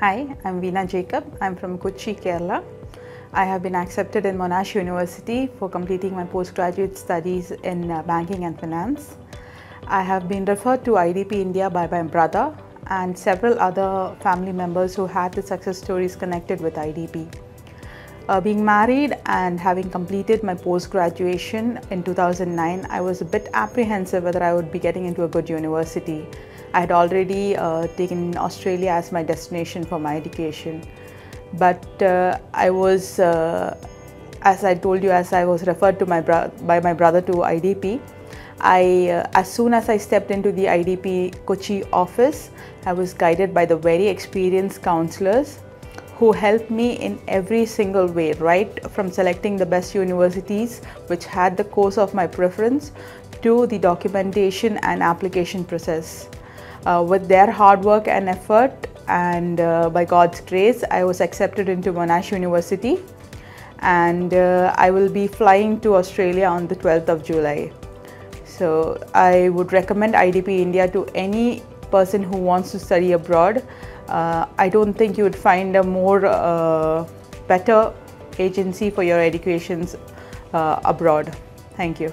Hi, I'm Veena Jacob. I'm from Kochi, Kerala. I have been accepted in Monash University for completing my postgraduate studies in uh, banking and finance. I have been referred to IDP India by my brother and several other family members who had the success stories connected with IDP. Uh, being married and having completed my post graduation in 2009, I was a bit apprehensive whether I would be getting into a good university. I had already uh, taken Australia as my destination for my education, but uh, I was, uh, as I told you, as I was referred to my by my brother to IDP. I, uh, as soon as I stepped into the IDP Kochi office, I was guided by the very experienced counselors who helped me in every single way, right from selecting the best universities which had the course of my preference to the documentation and application process. Uh, with their hard work and effort and uh, by God's grace, I was accepted into Monash University and uh, I will be flying to Australia on the 12th of July. So I would recommend IDP India to any person who wants to study abroad. Uh, I don't think you would find a more uh, better agency for your educations uh, abroad. Thank you.